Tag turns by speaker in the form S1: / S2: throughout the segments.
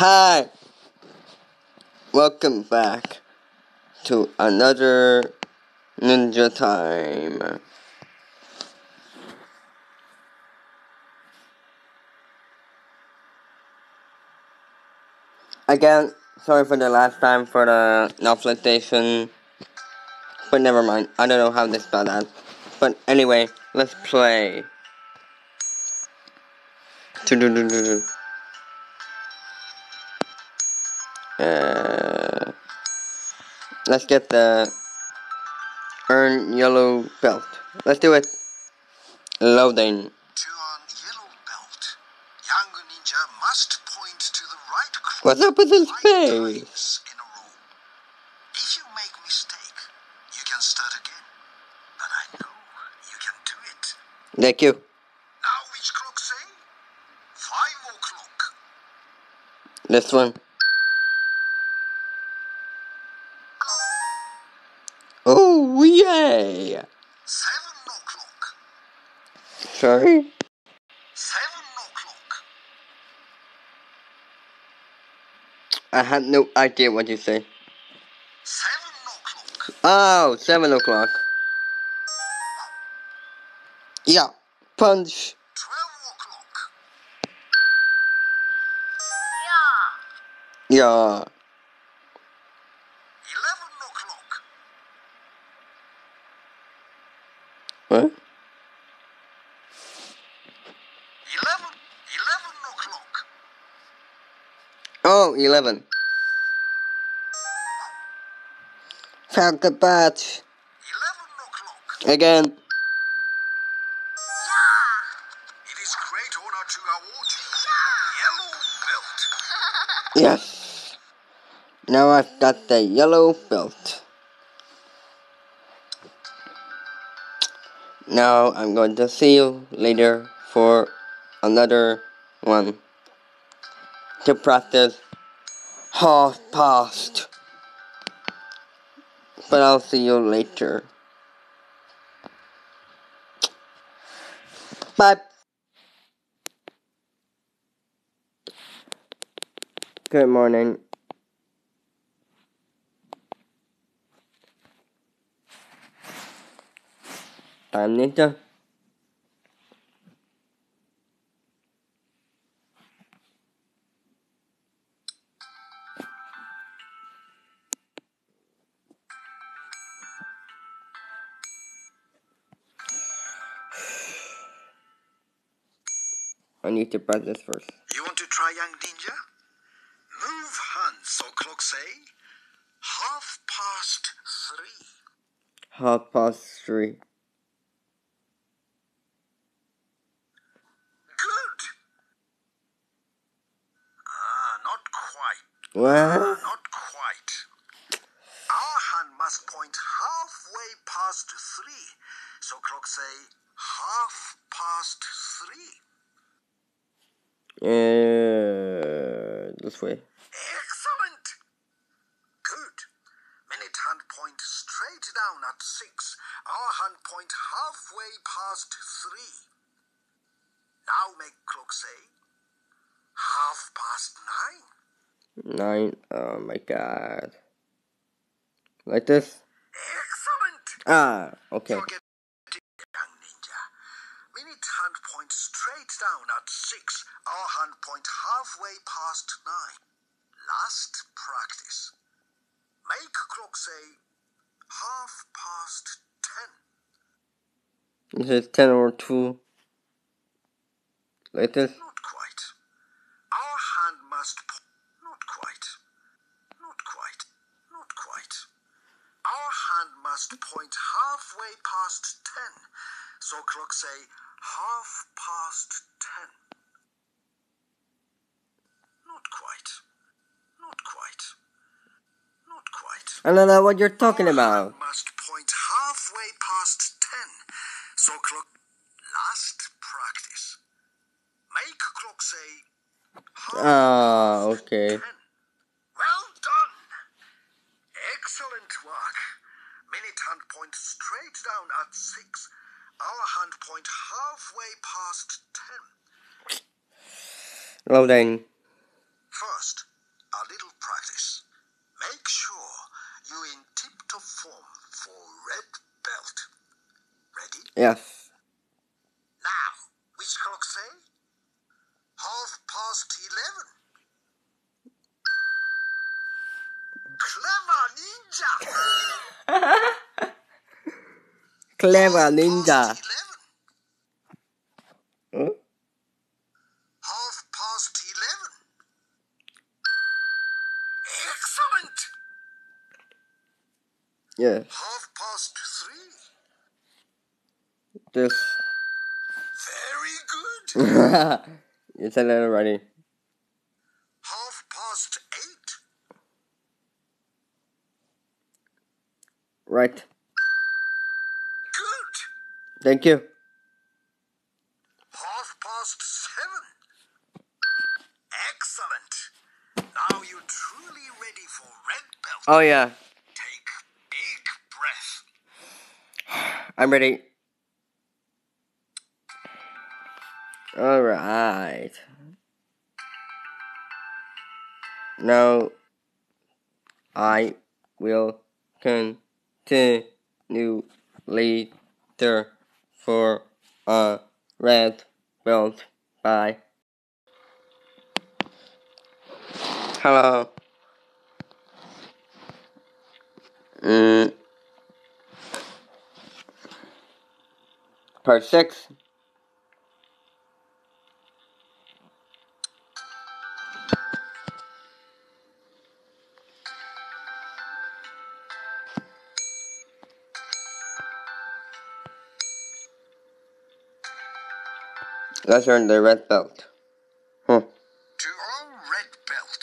S1: Hi! Welcome back to another Ninja Time. Again, sorry for the last time for the novelization. But never mind, I don't know how they spell that. But anyway, let's play. Uh, let's get the earn yellow belt. Let's do it. Loading.
S2: To earn yellow belt, young ninja must point to the right
S1: What's up with his face?
S2: in a row. If you make mistake, you can start again. But I know you can do it.
S1: Thank you.
S2: Now which clock say? Five o'clock.
S1: This one. Yay!
S2: Seven o'clock.
S1: Sorry?
S2: Seven o'clock.
S1: I had no idea what you say.
S2: Seven o'clock.
S1: Oh, seven o'clock. Yeah, punch. Yeah.
S2: Eleven o'clock.
S1: What?
S2: Eleven. Eleven o'clock.
S1: Oh, 11. Found the badge.
S2: Eleven o'clock.
S1: Again.
S2: It is great honor to award yellow belt.
S1: Yes. Now I've got the yellow belt. Now I'm going to see you later for another one to practice half past. But I'll see you later. Bye. Good morning. I'm Ninja. I need to press this first.
S2: You want to try young ninja? Move hands so clock say half past three.
S1: Half past three.
S2: Good. Ah, not quite.
S1: What?
S2: Not quite. Hour hand must point halfway past three. So clock say half past three.
S1: Uh, this way.
S2: Excellent. Good. Minute hand point straight down at six. Hour hand point halfway past three. Now make clock say half past nine.
S1: Nine. Oh my god. Like this?
S2: Excellent.
S1: Ah, okay.
S2: Forget it, young ninja. Minute hand point straight down at six. Hour hand point halfway past nine. Last practice. Make clock say half past ten.
S1: Is 10 or 2. Like this?
S2: Not quite. Hour hand must. Not quite. Not quite. Not quite. Hour hand must point halfway past ten. So clock say half past ten. Not quite. Not quite. Not quite.
S1: I don't know what you're talking about.
S2: must point halfway past ten. So clock. Last practice. Make clock say.
S1: Ah, okay.
S2: 10. Well done. Excellent work. Minute hand point straight down at six. Hour hand point halfway past ten.
S1: Well
S2: Loading.
S1: Yes.
S2: Now, which clock say? Half past eleven. Clever ninja!
S1: Clever
S2: Half
S1: ninja.
S2: past 11.
S1: Huh?
S2: Half past eleven. Excellent!
S1: Yes.
S2: Half past three.
S1: This.
S2: Very good.
S1: you said it already.
S2: Half past eight.
S1: Right.
S2: Good.
S1: Thank you.
S2: Half past seven. Excellent. Now you're truly ready for red belt.
S1: Oh yeah.
S2: Take big breath.
S1: I'm ready. Alright. Now I will continue later for a red belt. Bye. Hello. Mm. Part six. Let's earn the red belt. Huh.
S2: To earn red belt,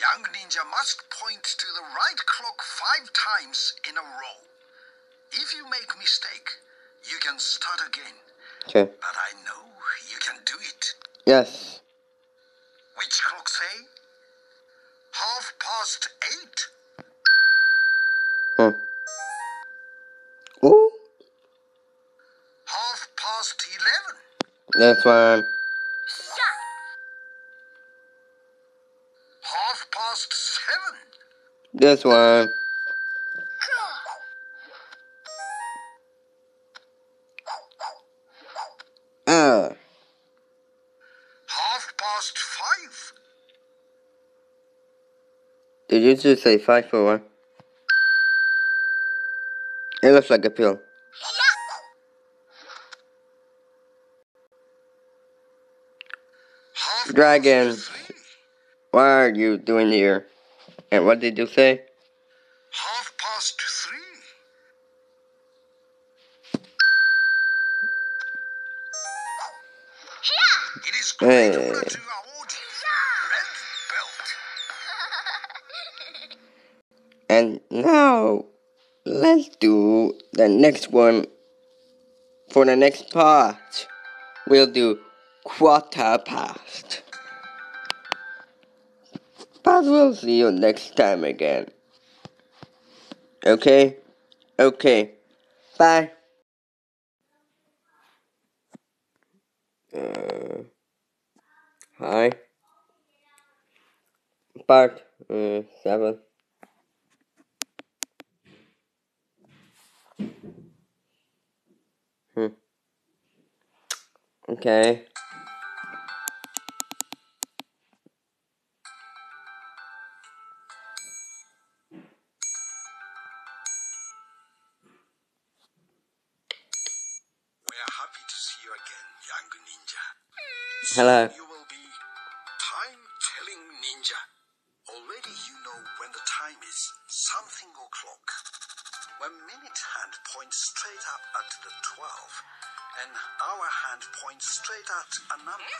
S2: young ninja must point to the right clock five times in a row. If you make mistake, you can start again.
S1: Okay.
S2: But I know you can do it.
S1: Yes.
S2: Which clock say? Half past eight.
S1: This one.
S2: Half past seven.
S1: This one. Ah.
S2: Half past five.
S1: Did you just say five for one? It looks like a pill.
S2: Half
S1: Dragon.
S2: past three.
S1: What are you doing here? And what did you say?
S2: Half past three. It is great
S1: Hey.
S2: honor to award you red belt.
S1: And now, let's do the next one. For the next part, we'll do quarter past. We'll see you next time again. Okay? Okay. Bye. Uh, hi. Part uh, 7. Hmm. Okay. Hello.
S2: You will be time telling ninja. Already you know when the time is something o'clock. When minute hand points straight up at the 12, and hour hand points straight at a number.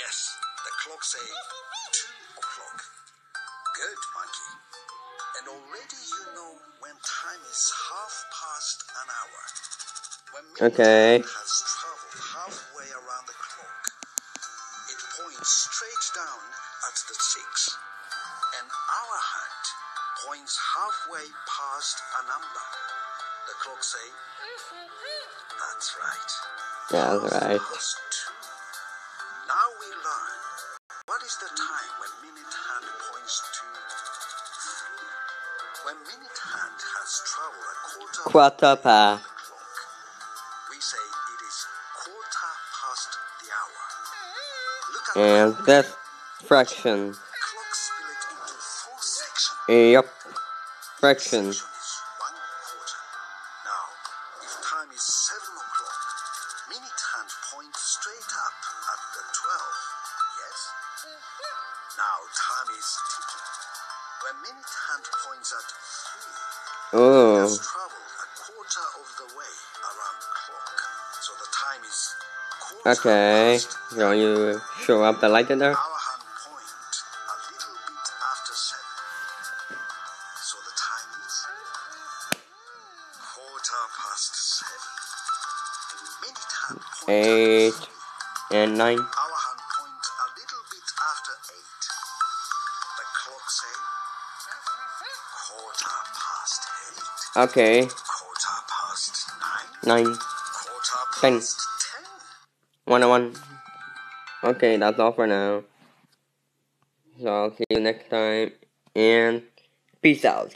S2: Yes, the clock say 2 o'clock. Good, monkey. And already you know when time is half past an hour. When minute
S1: Okay.
S2: six, and hour hand points halfway past a number. The clock say, "That's right."
S1: That's right.
S2: Past. Now we learn what is the time when minute hand points to. When minute hand has traveled a quarter.
S1: Quarter past. This fraction.
S2: Clock split into four sections.
S1: Yep. Fraction.
S2: Section is one quarter. Now, if time is seven o'clock, minute hand point straight up at twelve. Yes? Now time is ticking. Minute hand points at three,
S1: Oh.
S2: has traveled a quarter of the way around clock. So the time is
S1: Okay. So you show up the light there? Eight. And nine.
S2: Hour hand point a little bit after eight. The clock say quarter past eight.
S1: Okay.
S2: Quarter past nine.
S1: Nine.
S2: Quarter
S1: Ten.
S2: past ten.
S1: One on one. Okay, that's all for now. So I'll see you next time. And peace out.